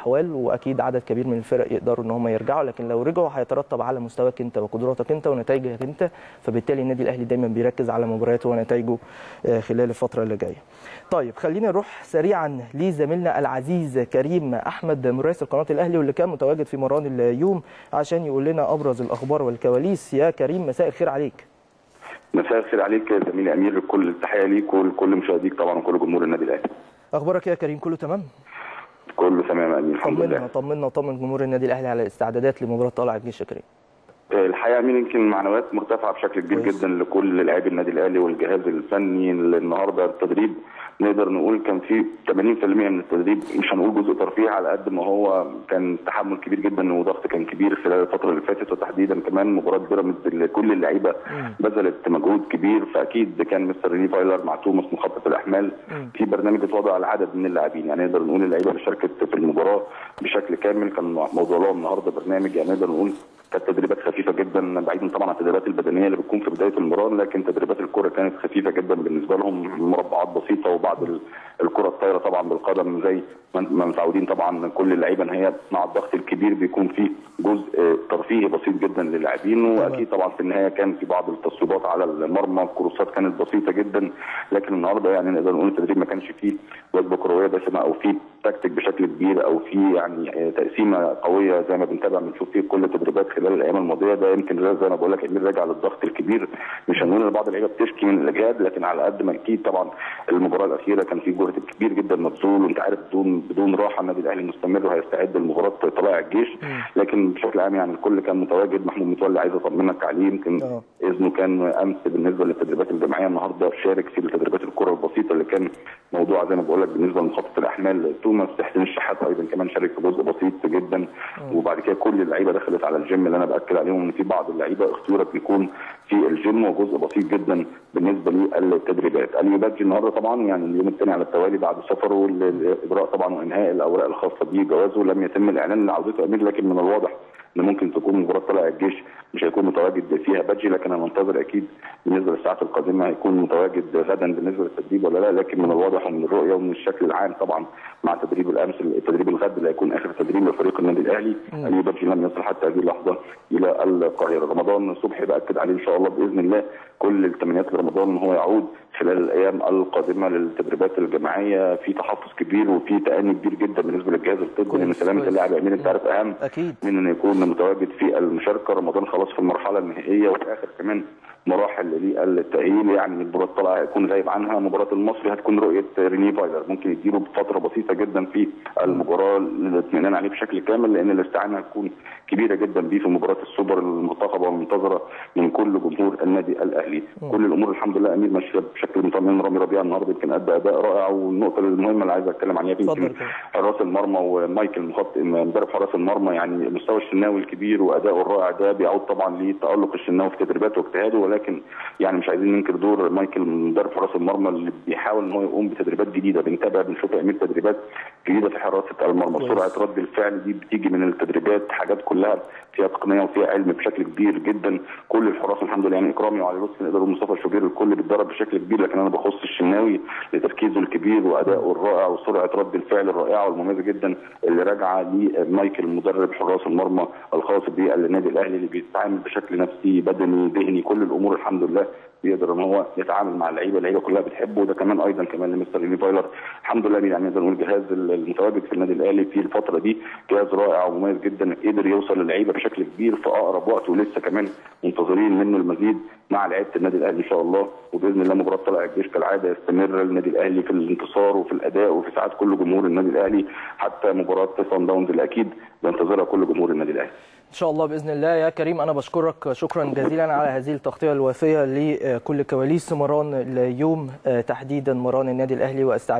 الاحوال وأكيد عدد كبير من الفرق يقدروا إن هم يرجعوا لكن لو رجعوا هيترتب على مستواك أنت وقدراتك أنت ونتائجك أنت فبالتالي النادي الأهلي دايما بيركز على مبارياته ونتائجه آه، خلال الفترة اللي جاية. طيب خلينا نروح سريعا لزميلنا العزيز كريم أحمد مراسل قناة الأهلي واللي كان متواجد في مران اليوم عشان يقول لنا أبرز الأخبار والكواليس يا كريم مساء الخير عليك. مساء الخير عليك يا زميلي أمير كل التحية ليك ولكل مشاهديك طبعا وكل جمهور النادي الأهلي أخبارك إيه يا كريم كله تمام؟ تمام يا امير الحمد طمنا لله طمنا طمن جمهور النادي الأهلي على الاستعدادات لمباراة طلائع الجيش كريم. الحقيقة امير يمكن معنويات مرتفعة بشكل كبير. جدا لكل لاعبي النادي الأهلي والجهاز الفني النهارده التدريب. نقدر نقول كان في 80% من التدريب مش هنقول جزء ترفيهي على قد ما هو كان تحمل كبير جدا وضغط كان كبير خلال الفترة اللي فاتت وتحديدا كمان مباراة بيراميدز اللي كل اللعيبه بذلت مجهود كبير. فأكيد كان مستر ريني فايلر مع توماس مخطط الأحمال. في برنامج اتوضع على عدد من اللاعبين. يعني نقدر نقول اللعيبة اللي شاركت في المباراة بشكل كامل كان موضوع لهم النهارده برنامج. يعني نقدر نقول كانت تدريبات خفيفة. جدا بعيدا طبعا عن التدريبات البدنية اللي بتكون في بداية المباراه لكن تدريبات الكرة كانت خفيفة جدا بالنسبة لهم مربعات بسيطة وبعض ال- الكرة الطايرة طبعا بالقدم زي ما ما متعودين طبعا كل اللعيبة إن هي مع الضغط الكبير بيكون في جزء ترفيهي بسيط جدا للاعبين. وأكيد طبعا في النهاية كان في بعض التصويبات على المرمى الكروسات كانت بسيطة جدا لكن النهارده يعني نقدر نقول التدريب ما كانش فيه وجبة كروية دسمة أو فيه تكتيك بشكل كبير أو في يعني تقسيمة قوية زي ما بنتابع بنشوف فيه كل التدريبات خلال الأيام الماضية. ده يمكن زي ما بقول لك إمير راجع للضغط الكبير. مش هنقول إن بعض اللعيبة بتشكي من الإجهاد لكن على قد ما أكيد طبعا المباراة الأخيرة كان في جهد كبير جدا مبذول. وانت عارف بدون بدون راحة النادي الأهلي مستمر وهيستعد لمباراة طلائع الجيش. لكن بشكل عام يعني الكل كان متواجد. محمود متولي عايز أطمنك عليه. يمكن آه. إذنه كان أمس بالنسبة للتدريبات الجماعيه النهارده شارك في تدريبات الكرة البسيطة اللي كان موضوع زي ما بقول لك بالنسبة لمخطط الأحمال توماس حسين الشحات أيضا كمان شارك في جزء بسيط جدا. وبعد كده كل اللعيبة دخلت على الجيم اللي أنا بأكد عليهم إن في بعض اللعيبة اختيرت يكون في الجيم وجزء بسيط جدا بالنسبة للتدريبات. بادجي النهارده طبعا يعني اليوم الثاني على التوالي بعد سفره لاجراء طبعا وإنهاء الأوراق الخاصة به جوازه لم يتم الإعلان لعودته أمير لكن من الواضح إن ممكن تكون مباراة طلائع الجيش مش هيكون متواجد فيها بادجي لكن أنا منتظر أكيد بالنسبة للساعات القادمة هيكون متواجد غدا بالنسبة للتدريب ولا لا لكن من الواضح ومن الرؤية ومن الشكل العام طبعا مع تدريب الأمس التدريب الغد اللي هيكون آخر تدريب لفريق النادي الأهلي. اليو بادجي لم يصل حتى هذه اللحظة إلى القاهرة. رمضان صبحي بأكد عليه إن شاء الله بإذن الله كل التمنيات لرمضان إن هو يعود خلال الأيام القادمة للتدريبات الجماعية في تحفظ كبير وفي تأني كبير جدا بالنسبة للجهاز الطبي لأن سلامه. اللاعب أمين أنت عارف أهم أكيد من إنه يكون متواجد في المشاركة رمضان خلاص في المرحلة النهائية وفي آخر كمان مراحل للتاهيل يعني مباراة الطلائع هيكون غايب عنها. مباراة المصري هتكون رؤية ريني فايلر. ممكن يديله بفترة بسيطة جدا في المباراة للاطمئنان عليه بشكل كامل لأن الاستعانة هتكون كبيرة جدا بيه في مباراة السوبر المرتقبه والمنتظره من كل جمهور النادي الأهلي. كل الأمور الحمد لله أمير ماشيه بشكل مطمئن. رامي ربيعة النهارده يمكن أدى أداء رائع. والنقطة المهمة اللي عايز عليها اتفضل يمكن. حراس المرمى ومايكل مخط مدرب حراس المرمى يعني مستوى الشناوي الكبير وأداؤه الرائع ده بيعود طبعا لتألق الشناوي في تدريباته واجتهاده ولكن يعني مش عايزين ننكر دور مايكل مدرب حراس المرمى اللي بيحاول إن هو يقوم بتدريبات جديدة بنتابع بنشوف امير تدريبات جديدة في حراسه المرمى. سرعة رد الفعل دي بتيجي من التدريبات حاجات كلها فيها تقنية وفيها علم بشكل كبير جدا كل الحراس الحمد لله يعني إكرامي وعلي لطفي نقدر مصطفى شوبير الكل بيتدرب بشكل كبير لكن أنا بخص الشناوي لتركيزه الكبير وادائه الرائع وسرعة رد الفعل الرائعة والمميزة جدا اللي راجعة لمايكل مدرب حراس المرمى الخاص بالنادي الأهلي اللي بيتعامل بشكل نفسي بدني ذهني كل الأمور الحمد لله بيقدر إن هو يتعامل مع اللعيبة اللعيبة كلها بتحبه وده كمان أيضا كمان لمستر ريني فايلر. الحمد لله يعني نقدر نقول الجهاز المتواجد في النادي الأهلي في الفترة دي جهاز رائع ومميز جدا قدر يوصل للعيبة بشكل كبير في أقرب وقت ولسه كمان منتظرين منه المزيد مع لعيبة النادي الأهلي إن شاء الله. وبإذن الله مباراة طلائع الجيش كالعادة يستمر النادي الأهلي في الانتصار وفي الأداء وفي سعاده كل جمهور النادي الأهلي حتى مباراة صن داونز اللي أكيد بينتظرها كل جمهور النادي الأهلي. إن شاء الله بإذن الله. يا كريم أنا بشكرك. شكرا جزيلا على هذه التغطية الوافيه لكل كواليس. مران اليوم تحديدا مران النادي الأهلي واستعداد